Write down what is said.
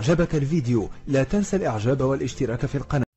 أعجبك الفيديو. لا تنسى الإعجاب والاشتراك في القناة.